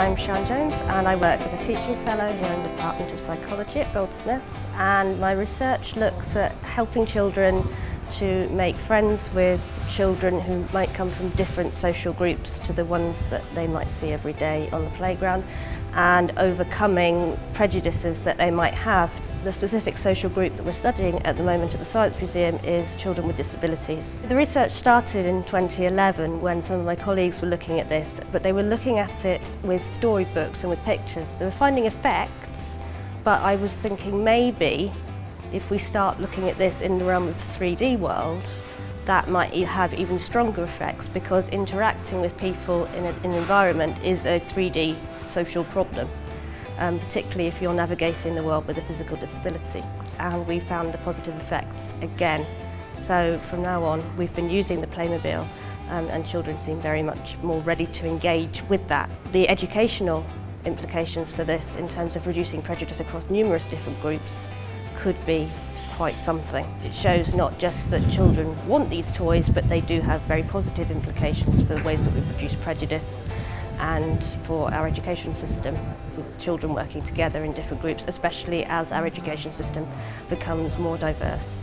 I'm Sian Jones and I work as a teaching fellow here in the Department of Psychology at Goldsmiths and my research looks at helping children to make friends with children who might come from different social groups to the ones that they might see every day on the playground and overcoming prejudices that they might have the specific social group that we're studying at the moment at the Science Museum is children with disabilities. The research started in 2011 when some of my colleagues were looking at this, but they were looking at it with storybooks and with pictures. They were finding effects, but I was thinking maybe if we start looking at this in the realm of the 3D world, that might have even stronger effects because interacting with people in, an environment is a 3D social problem um, particularly if you're navigating the world with a physical disability. And we found the positive effects again. So from now on, we've been using the Playmobil um, and children seem very much more ready to engage with that. The educational implications for this in terms of reducing prejudice across numerous different groups could be quite something. It shows not just that children want these toys, but they do have very positive implications for the ways that we produce prejudice and for our education system, with children working together in different groups, especially as our education system becomes more diverse.